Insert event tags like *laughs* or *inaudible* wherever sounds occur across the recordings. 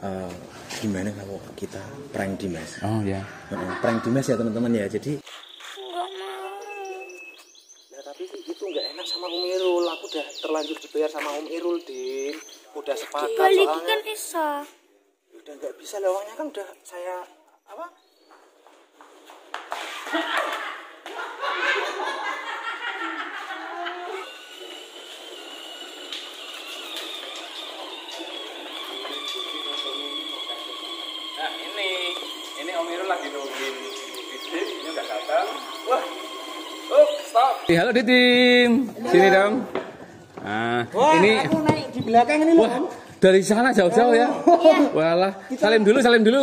eh, gimana kalau kita prank Dimas? Oh ya. Heeh, prank Dimas ya teman-teman ya. Jadi Enggak mau. Nah tapi itu nggak enak sama Om Irul. Aku udah terlanjur dibayar sama Om Irul, Din. Udah sepakat Balik soalnya. kan bisa. Udah nggak bisa lah, uangnya kan udah saya apa? Nah ini, ini Om Irul lagi nungguin Didin, ini udah datang. Wah, oh stop. Halo Didin, sini dong. Nah, ini aku naik di belakang ini loh. Wah, dari sana jauh-jauh ya. *laughs* Walah, salim dulu, salim dulu.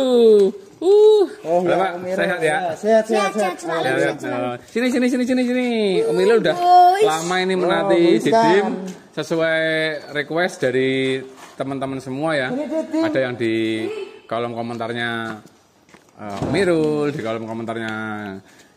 Uh, Oh, Halo, enggak, Pak, sehat ya. Sehat, sehat, Sehat, sehat. Ya, sehat ya. Sini, sini, sini, sini, sini. Om Irul udah lama ini menanti Oh. Didim sesuai request dari teman-teman semua ya. Ada yang di kolom komentarnya eh, Om Irul, di kolom komentarnya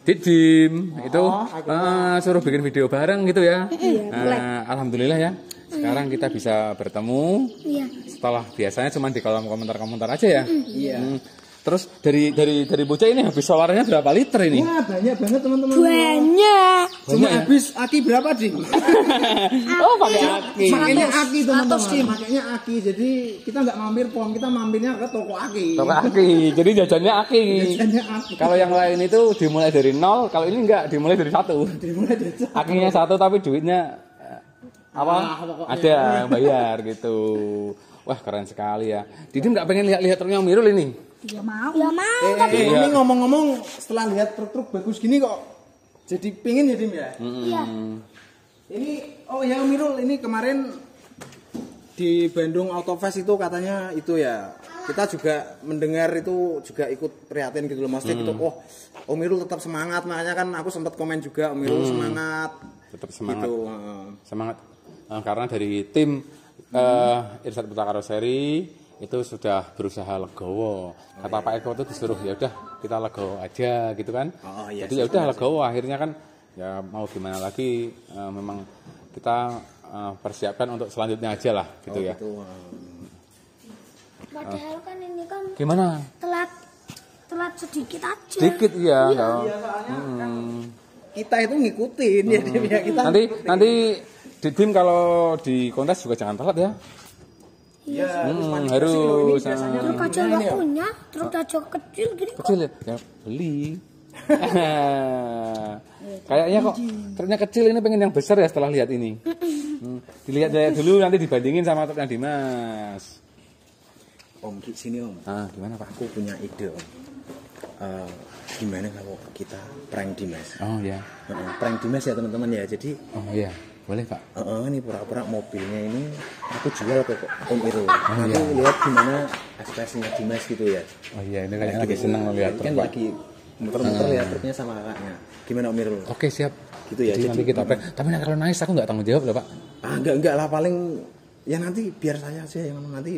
Didim itu eh, suruh bikin video bareng gitu ya. Eh, Alhamdulillah ya. Sekarang kita bisa bertemu Iya. setelah biasanya cuma di kolom komentar-komentar aja ya. Iya. Terus dari dari dari bocah ini habis solarnya berapa liter ini? Wah, banyak banget teman-teman. Banyak. Cuma Banyak ya? habis aki berapa, Din? *laughs* Oh, pakai aki. Makanya aki teman-teman. Makanya aki. Jadi kita nggak mampir pom, kita mampirnya ke toko aki. Toko aki. Jadi jajannya aki. Jajannya aki. Kalau yang lain itu dimulai dari nol, kalau ini enggak dimulai dari satu. Dimulai dari satu. Akinya satu tapi duitnya eh, apa? Ah. Ada yang bayar gitu. Wah keren sekali ya. Didim nggak pengen lihat-lihat truknya Om Irul ini? Ya mau. Ya mau. Eh, tapi eh, ini ngomong-ngomong setelah lihat truk-truk bagus gini kok jadi pingin ya Dim ya. Iya. Ini oh ya Om Irul ini kemarin di Bandung Autofest itu katanya itu ya kita juga mendengar itu juga ikut prihatin gitu loh maksudnya gitu oh Om Irul tetap semangat makanya kan aku sempat komen juga Om Irul semangat Tetap semangat. gitu heeh. Semangat. Eh, karena dari tim eh Irsat Putra Karoseri itu sudah berusaha legowo. Kata Pak Eko itu disuruh ya udah kita legowo aja gitu kan. Oh, iya, Jadi ya udah legowo akhirnya kan ya mau gimana lagi eh, memang kita eh, persiapkan untuk selanjutnya aja lah gitu ya. Gitu, Padahal kan ini kan Gimana? telat telat sedikit aja. Sedikit iya. Iya, soalnya Hmm. kan kita itu ngikutin ya Dim ya kita Nanti ngikutin. nanti di tim kalau di kontes juga jangan telat ya. Iya, harus Hmm, harus, biasanya. Truk aja Nah, nggak ya. punya, truk aja kecil gini kok. kecil ya, ya beli *laughs* kayaknya kok truknya kecil ini pengen yang besar ya setelah lihat ini Hmm, dilihat aja dulu nanti dibandingin sama truknya Dimas Om di sini Om. ah gimana pak Aku punya ide Om. Eh, gimana kalau kita prank Dimas? oh ya Heeh, prank Dimas ya teman-teman ya. Jadi oh iya boleh pak Heeh, ini pura-pura mobilnya ini aku jual ke Om Irul. Oh, Nanti iya. lihat gimana ekspresinya Dimas gitu ya. oh iya ini kayaknya lagi senang melihat kan pak lagi muter-muter ya truknya sama kakaknya. Gimana Om Irul? oke siap Gitu ya, jadi, jadi- nanti kita prank. tapi nah, kalau nangis aku nggak tanggung jawab loh pak Ah enggak enggak lah paling ya nanti biar saya aja yang nanti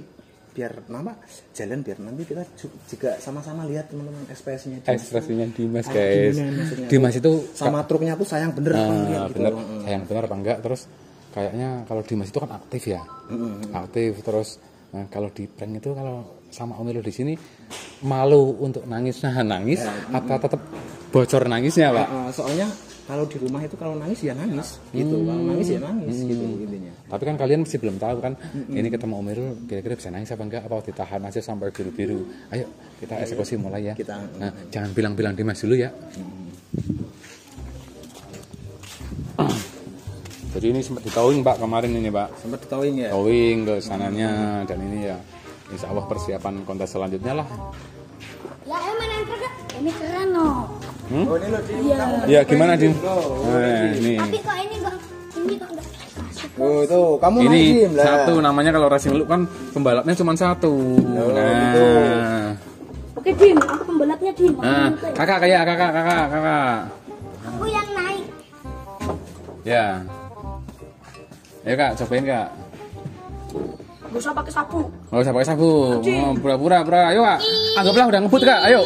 biar nama jalan biar nanti kita ju- juga sama-sama lihat teman-teman ekspresinya Dimas. ekspresinya Dimas Ah, guys. gimana? Dimas itu sama truknya tuh sayang bener apa enggak Ah, gitu. bener. Heeh. sayang benar apa enggak? Terus kayaknya kalau Dimas itu kan aktif ya. Aktif terus nah, kalau di prank itu kalau sama Om Irul di sini malu untuk nangis. Nah nangis apa tetap bocor nangisnya pak? Uh, soalnya kalau di rumah itu kalau nangis ya nangis gitu. Kalau nangis ya nangis gitu intinya tapi kan kalian masih belum tahu kan ini ketemu Om Irul kira-kira bisa nangis apa enggak? Apa ditahan aja sampai biru-biru? Ayo kita eksekusi mulai ya. Kita- nah, jangan bilang-bilang Dimas dulu ya. Jadi ini sempat ditowing pak kemarin ini pak sempat ditowing ya? Towing ke sananya dan ini ya insya Allah persiapan kontes selanjutnya lah. Ya emang yang keren. Ini keren loh. oh ini loh Iya. ya gimana Dim? Oh, nah, ini. Tapi kok ini kok ini kok enggak. Oh itu kamu ini Dim lah satu namanya kalau racing look kan pembalapnya cuma satu gitu. nah Oke Dim, aku pembalapnya Dim. nah kakak kayak kakak kakak kakak Aku yang naik. ya Ayo kak, cobain kak. Gak usah pakai sapu. Gak usah pakai sabu. Oh, pura-pura, pura. Ayo kak. Anggaplah udah ngebut kak. Ayo.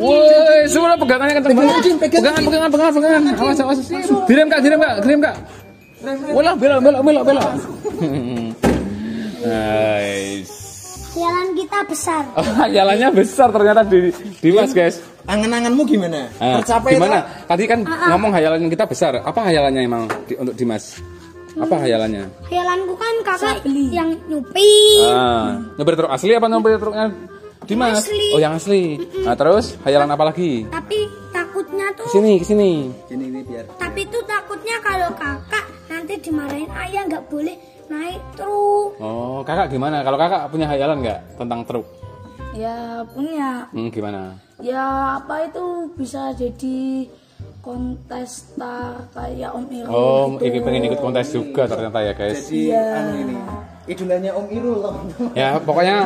Woi, semua pegangannya kenceng banget. Pegangan, pegangan, pegangan, pegangan. Awas, awas. Direm kak, direm kak, direm kak. Wala, belok, belok, belok, belok. Nice. Jalan kita besar. *laughs* Oh, hayalannya besar ternyata di Dimas, guys. Angan-anganmu gimana? Nah, Tercapai gimana? Tadi kan ngomong hayalan kita besar. Apa hayalannya emang di- untuk Dimas? Apa hayalannya? Jalanku kan kakak yang nyupi. Ah, nyopir truk asli apa nyopir truknya Dimas? Asli. Oh, yang asli. Nah, terus hayalan apa lagi? Tapi takutnya tuh, Ke sini, ke sini. Gini ini biar. tapi tuh takutnya kalau kakak nanti dimarahin ayah nggak boleh naik truk. Oh, kakak gimana? Kalau kakak punya hayalan nggak tentang truk? Ya punya. Hmm, gimana? Ya apa itu bisa jadi kontesta kayak Om Irul Oh, gitu. ini pengen ikut kontes juga ternyata ya, guys. Jadi anu ini. Idolanya Om Irul teman-teman. Ya, pokoknya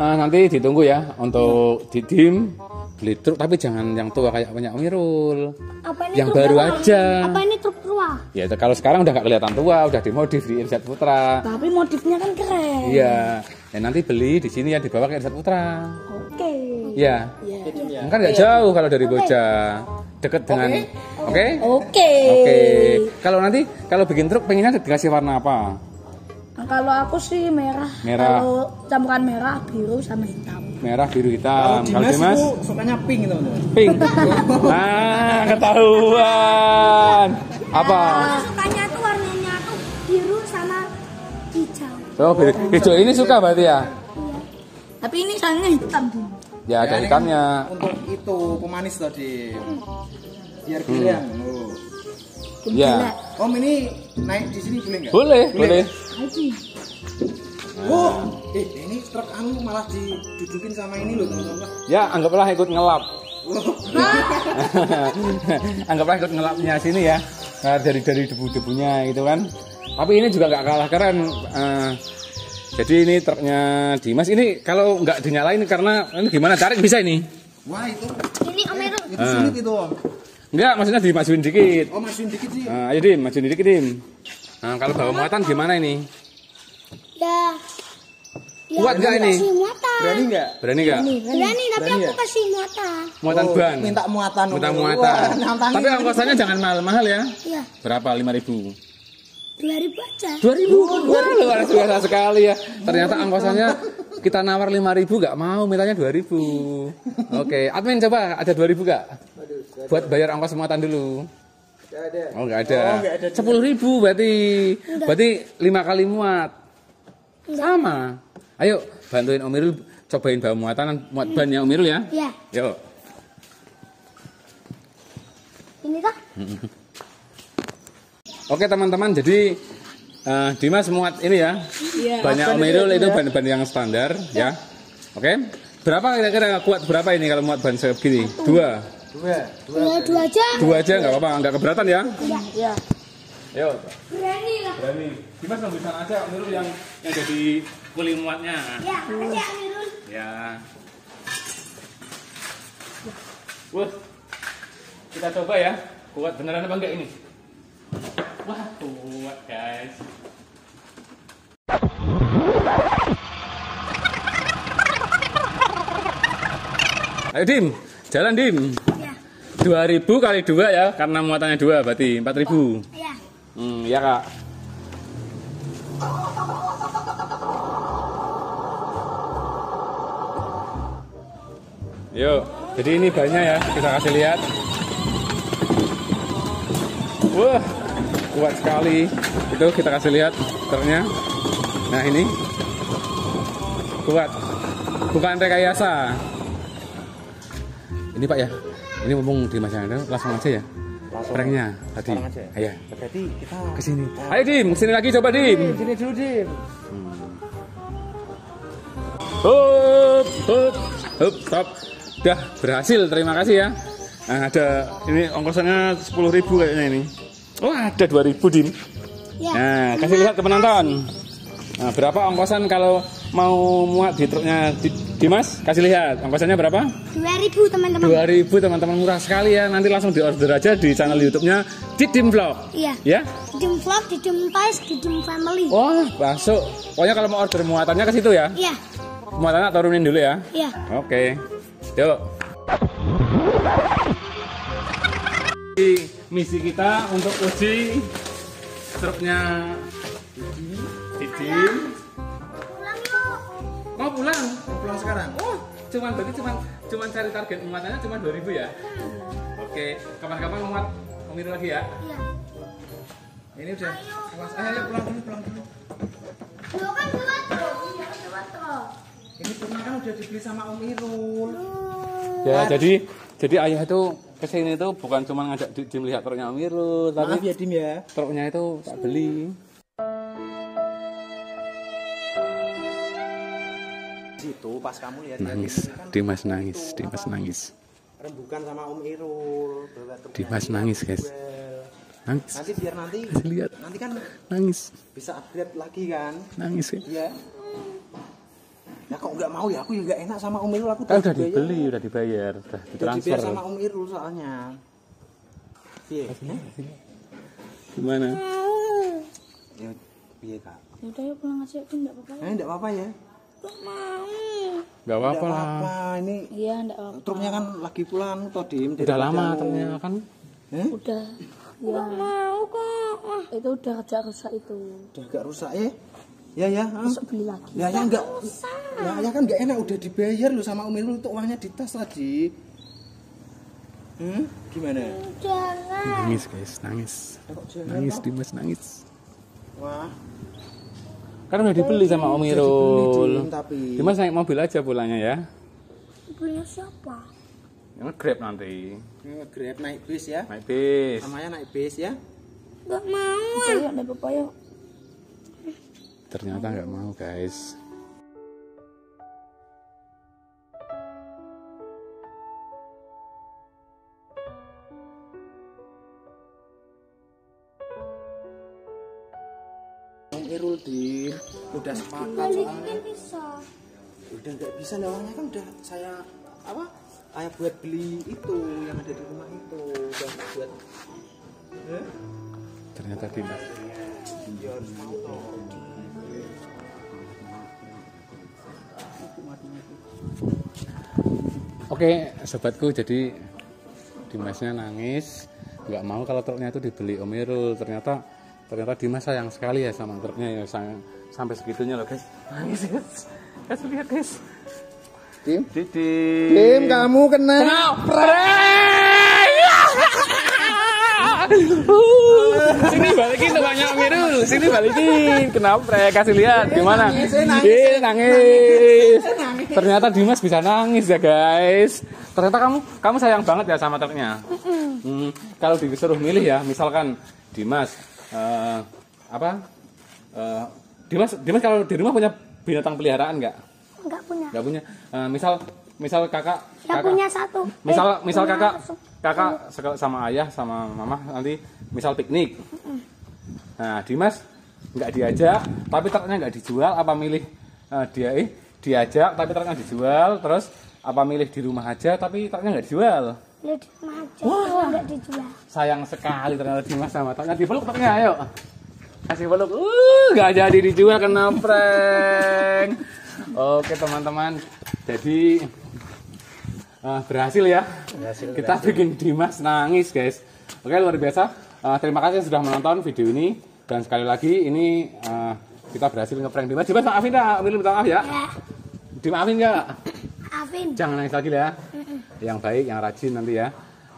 eh, nanti ditunggu ya untuk didim beli truk tapi jangan yang tua kayak punya Om Irul. Apa ini Yang baru aja. Apa ini? Ya, itu kalau sekarang udah gak kelihatan tua, udah dimodif di Irsat Putra. Tapi modifnya kan keren. Iya, ya nanti beli di sini ya dibawa ke Irsat Putra. Oke. Iya. Ya. Kan nggak jauh kalau dari Boja. Deket dengan Oke? Oke. Oke. Kalau nanti kalau bikin truk pengennya dikasih warna apa? Nah, kalau aku sih merah. Merah. Kalau campuran merah, biru sama hitam. Merah, biru, hitam. Kalau Dimas, itu sukanya pink teman-teman. pink. Nah, *laughs* ketahuan. Apa? Sukanya tuh warnanya tuh biru sama hijau. Oh, biru. Hijau ini suka berarti ya? Tapi ini sayangnya hitam. Dim. Ya, ada ini hitamnya. kan Untuk itu pemanis tadi. Biar bilang. Oh. Ya. Om ini naik di sini boleh nggak? Boleh, boleh. Oh, eh, ini truk anu malah didudukin sama ini loh teman-teman. Ya, anggaplah ikut ngelap. *laughs* anggaplah ikut ngelapnya sini ya. Nah, dari dari debu-debunya gitu kan. Tapi ini juga nggak kalah keren. Eh, jadi ini truknya Dimas. Ini kalau nggak dinyalain karena ini gimana tarik bisa ini? Wah itu, Ini Om Irul. itu sulit itu om. Enggak, maksudnya dimajuin dikit. Oh masukin dikit sih. Nah, ayo Dim, majuin dikit Dim. Nah, kalau bawa muatan gimana ini? Ya. Ya, Kuat nggak aku ini? Kasih muatan. Berani nggak? Berani nggak? Berani, tapi Berani aku kasih muatan. Muatan Oh, ban. Minta muatan. Minta muatan. Tapi ongkosannya jangan mahal-mahal ya. Iya, Berapa? 5000 dua ribu aja. 2000 Wah, luar biasa sekali ya. Ternyata ongkosannya kita nawar 5000 nggak mau, mintanya 2000. Oke, admin coba ada 2000 nggak? Buat bayar ongkos muatan dulu. Oh nggak ada. Oh, nggak ada. Sepuluh ribu berarti. Berarti lima kali muat. Sama. Ayo bantuin Om Irul cobain bawa muatan muat bannya Om Irul ya. Iya, Yuk. ini kah? Oke teman-teman, jadi eh, Dimas muat ini ya. Banyak Om Irul itu ban-ban yang standar ya. Oke. Berapa kira-kira kuat berapa ini kalau muat ban segini? Dua. Dua. Dua, dua aja. Dua aja nggak apa-apa, nggak keberatan ya. Ya. Yuk. Berani lah. Berani. Dimas nunggu sana aja Om Irul yang yang jadi kuli muatnya. Ya, Irul. Ya. Wah. Kita coba ya. Kuat beneran apa enggak ini? Wah, kuat guys. Ayo Dim, jalan Dim. Ya, 2000 kali 2 ya, karena muatannya 2 berarti 4000. ya. Hmm, ya Kak. Yuk, jadi ini banyak ya, kita kasih lihat. Wah, kuat sekali. Itu kita kasih lihat ternya. Nah ini, kuat. Bukan rekayasa. Ini Pak ya, ini mumpung di masyarakat langsung aja ya. Langsung. Pranknya tadi. Ayo, Berarti kita ke sini. Ayo Dim, ke sini lagi coba Dim. sini dulu dim. Hup, hup, hup, stop. Udah berhasil, terima kasih ya. Nah, ada ini ongkosannya 10.000 kayaknya ini. Oh, ada 2.000 Dim. Ya. Nah, kasih lihat ke penonton. Nah, berapa ongkosan kalau mau muat di truknya Di- Dimas? Kasih lihat, ongkosannya berapa? Dua ribu teman-teman. 2000 teman-teman murah sekali ya. Nanti langsung di order aja di channel YouTube-nya Didim Vlog. Iya. Ya? Didim vlog, didim pies, didim family. Wah, masuk. Pokoknya kalau mau order muatannya ke situ ya. Iya, Muatannya turunin dulu ya. iya. Oke. Yuk. Misi kita untuk uji truknya Didim. Pulang yuk. Mau pulang? sekarang? Oh, cuman berarti cuman cuman cari target muatannya cuma 2000 ya? Oke, kapan-kapan muat Om Irul lagi ya? Iya. Ini udah. Awas, ayo ayo, pulang dulu, pulang dulu. Lo kan dua tuh. Iya, dua. Ini purna kan udah dibeli sama Om Irul. Ya, jadi jadi ayah itu ke sini itu bukan cuma ngajak di, melihat truknya Om Irul, tapi Maaf ya Dim ya. truknya itu tak beli. Situ pas kamu lihat Nangis, kan Dimas nangis, itu, Dimas apa, nangis. Rembukan sama Om Irul. truknya Dimas nangis, guys. Nangis, Nanti biar nanti lihat, nanti kan nangis, bisa upgrade lagi kan. nangis ya. Iya. Ya kok nggak mau ya? Aku juga enak sama Om Irul. Aku Kan udah dibeli, udah dibayar, udah Udah ditransfer. dibayar sama Om Irul soalnya. Iya. Gimana? Ya, iya kak. Ya udah ya pulang aja itu enggak apa-apa. Nah, enggak apa-apa ya. Gak Enggak apa-apa lah. apa-apa. Ini Iya, enggak apa-apa. truknya kan lagi pulang toh Dim. Udah lama anu. kan. Hah? Udah. Ya. mau kok. Itu udah agak rusak itu. Udah agak rusak ya. Ya ya. ah. Besok beli lagi. Ya ya enggak. Ya ya kan enggak enak udah dibayar lu sama Om Irul untuk uangnya di tas tadi. Hmm? Gimana? Jangan. Nangis guys, nangis. Kok jangan, Nangis? Dimas nangis. Wah. Kan udah dibeli sama Om Irul. Tapi. Dimas naik mobil aja pulangnya ya. Punya siapa? Yang grab nanti. Eh, Grab naik bis ya. Naik bis. Namanya naik bis ya. Gak mau. Enggak apa-apa yuk. Ternyata nggak mau guys. Irul di udah sepakat soalnya. bisa. udah nggak bisa lah uangnya kan udah saya apa saya buat beli itu yang ada di rumah itu udah buat Eh? Ternyata Dimas. Oke, sobatku, jadi Dimasnya nangis, nggak mau kalau truknya itu dibeli Om Irul. Ternyata ternyata Dimas sayang sekali ya sama truknya ya, sayang, sampai segitunya loh guys. Nangis guys, guys lihat guys. Tim Didi. Tim kamu kena sini balikin tuh Om Irul, sini balikin. Kenapa? Kasih lihat gimana? Ih, nangis. Ternyata Dimas bisa nangis ya guys. Ternyata kamu kamu sayang banget ya sama truknya. Hmm, kalau disuruh milih ya, misalkan Dimas eh, apa? Eh, Dimas Dimas kalau di rumah punya binatang peliharaan nggak? Enggak punya. Nggak punya. Eh, misal misal kakak Ya kakak punya satu. misal Eh, misal punya kakak kakak sekal- sama ayah sama mama nanti misal piknik nah Dimas nggak diajak tapi truknya nggak dijual apa milih eh, dia eh diajak tapi truknya dijual. Terus apa milih di rumah aja tapi truknya nggak dijual? Lihat di rumah aja. Enggak dijual. sayang sekali ternyata Dimas sama. Truknya dipeluk truknya ayo. Kasih peluk. Uh nggak jadi dijual kena prank. Oke teman-teman. Jadi eh, berhasil ya. Kita bikin Dimas nangis guys. Oke luar biasa. Eh, terima kasih sudah menonton video ini. Dan sekali lagi ini eh, kita berhasil ngeprank Dimas. Dimas maafin dah Ambil minta maaf ya. Ya. dimaafin nggak? Afin. jangan nangis lagi ya. Yang baik yang rajin nanti ya.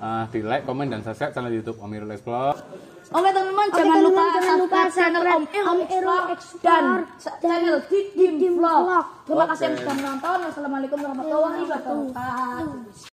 Eh, di like komen dan subscribe channel YouTube Om Irul Explore. Oke teman-teman, Oke, jangan lupa jangan lupa subscribe channel Om Om Irul Irul Explore dan channel Didim Vlog. Terima kasih yang sudah menonton. Wassalamualaikum warahmatullahi wabarakatuh.